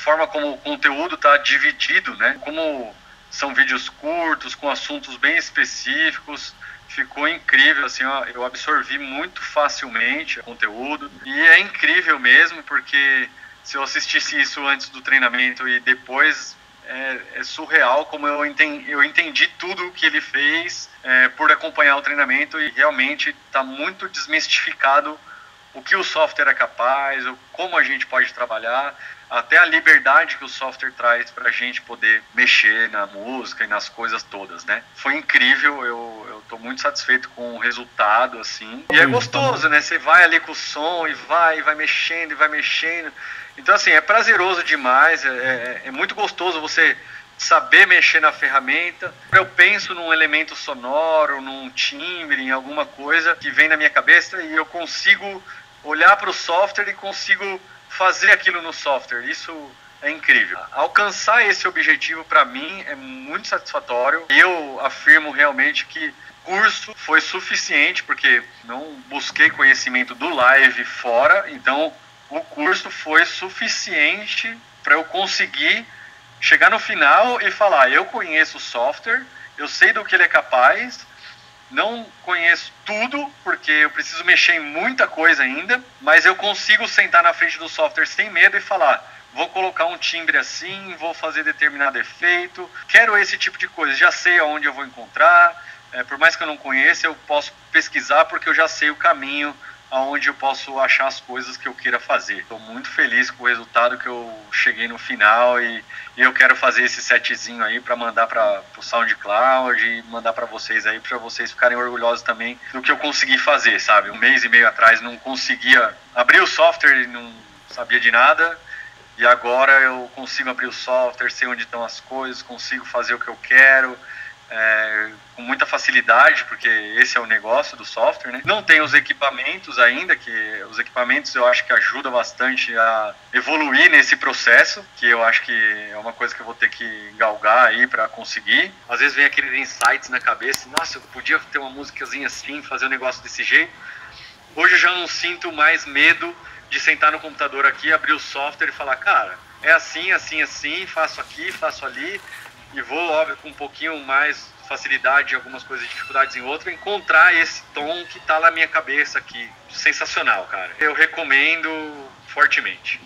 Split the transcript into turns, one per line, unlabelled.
forma como o conteúdo está dividido, né? Como são vídeos curtos, com assuntos bem específicos, ficou incrível, assim, ó, eu absorvi muito facilmente o conteúdo e é incrível mesmo porque se eu assistisse isso antes do treinamento e depois é, é surreal como eu entendi, eu entendi tudo o que ele fez é, por acompanhar o treinamento e realmente está muito desmistificado o que o software é capaz, como a gente pode trabalhar, até a liberdade que o software traz para a gente poder mexer na música e nas coisas todas, né? Foi incrível, eu, eu tô muito satisfeito com o resultado, assim. E é gostoso, né? Você vai ali com o som e vai, e vai mexendo, e vai mexendo. Então, assim, é prazeroso demais, é, é, é muito gostoso você saber mexer na ferramenta. Eu penso num elemento sonoro, num timbre, em alguma coisa que vem na minha cabeça e eu consigo olhar para o software e consigo fazer aquilo no software. Isso é incrível. Alcançar esse objetivo para mim é muito satisfatório. Eu afirmo realmente que curso foi suficiente porque não busquei conhecimento do live fora, então o curso foi suficiente para eu conseguir chegar no final e falar: eu conheço o software, eu sei do que ele é capaz, não conheço tudo, porque eu preciso mexer em muita coisa ainda, mas eu consigo sentar na frente do software sem medo e falar: vou colocar um timbre assim, vou fazer determinado efeito, quero esse tipo de coisa, já sei aonde eu vou encontrar. É, por mais que eu não conheça, eu posso pesquisar porque eu já sei o caminho aonde eu posso achar as coisas que eu queira fazer. Estou muito feliz com o resultado que eu cheguei no final e, e eu quero fazer esse setzinho aí para mandar para o SoundCloud e mandar para vocês aí para vocês ficarem orgulhosos também do que eu consegui fazer, sabe? Um mês e meio atrás não conseguia abrir o software e não sabia de nada. E agora eu consigo abrir o software, sei onde estão as coisas, consigo fazer o que eu quero, é, com muita facilidade, porque esse é o negócio do software, né? Não tem os equipamentos ainda, que os equipamentos eu acho que ajudam bastante a evoluir nesse processo, que eu acho que é uma coisa que eu vou ter que galgar aí para conseguir. Às vezes vem aqueles insights na cabeça, nossa, eu podia ter uma musicazinha assim, fazer um negócio desse jeito. Hoje eu já não sinto mais medo de sentar no computador aqui, abrir o software e falar, cara, é assim, assim, assim, faço aqui, faço ali, e vou, óbvio, com um pouquinho mais facilidade em algumas coisas, dificuldades em outras, encontrar esse tom que está na minha cabeça aqui. Sensacional, cara. Eu recomendo fortemente.